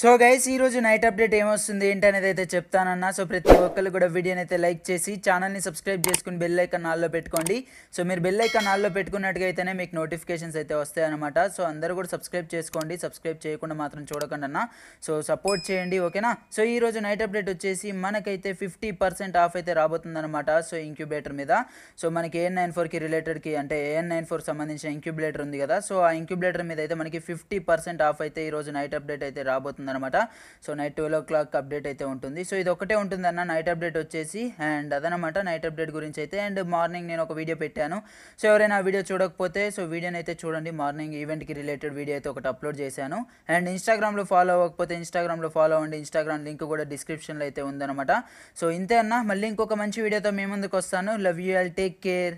So guys ఈ రోజు night update ఏమొస్తుంది ఏంటి అనేది అయితే చెప్తానన్నా. సో ప్రతి ఒక్కరు కూడా వీడియోని అయితే లైక్ చేసి ఛానల్ని సబ్స్క్రైబ్ చేసుకుని బెల్ ఐకాన్ ఆల్లో పెట్టుకోండి. సో మీరు బెల్ ఐకాన్ ఆల్లో పెట్టుకున్నట్టుగా అయితేనే మీకు నోటిఫికేషన్స్ అయితే వస్తాయన్నమాట. సో అందరూ కూడా సబ్స్క్రైబ్ చేసుకోండి. సబ్స్క్రైబ్ చేయకుండా మాత్రం చూడకండి అన్న సో సపోర్ట్ చేయండి ఓకేనా? సో ఈ రోజు నైట్ అప్డేట్ వచ్చేసి మనకైతే ఫిఫ్టీ పర్సెంట్ ఆఫ్ అయితే రాబోతుందన్నమాట. సో ఇంక్యుబేటర్ మీద. సో మనకి ఏఎన్ నైన్ ఫోర్కి రిలేటెడ్కి అంటే ఏఎన్ నైన్ ఫోర్ సంబంధించిన ఇంక్యుబేటర్ ఉంది కదా. సో ఆ ఇంక్యుబేటర్ మీద అయితే మనకి ఫిఫ్టీ పర్సెంట్ ఆఫ్ అయితే ఈ రోజు నైట్ అప్డేట్ అయితే రాబోతుంది అనమాట so night twelve o'clock update అయితే ఉంటుంది. సో ఇది ఒకటే ఉంటుంది అన్న నైట్ అప్డేట్ వచ్చేసి అండ్ అదనమాట నైట్ అప్డేట్ గురించి అయితే అండ్ మార్నింగ్ నేను ఒక వీడియో పెట్టాను. సో ఎవరైనా ఆ వీడియో చూడకపోతే సో వీడియోని అయితే చూడండి. మార్నింగ్ ఈవెంట్కి రిలేటెడ్ వీడియో అయితే ఒకటి అప్లోడ్ చేశాను. అండ్ ఇన్స్టాగ్రామ్లో ఫాలో అవ్వకపోతే ఇన్స్టాగ్రామ్లో ఫాలో అవ్వండి. ఇన్స్టాగ్రామ్ లింక్ కూడా డిస్క్రిప్షన్లో అయితే ఉందన్నమాట. సో ఇంతే అన్న. మళ్ళీ ఇంకొక మంచి వీడియోతో మీ ముందుకు వస్తాను. Love you all take care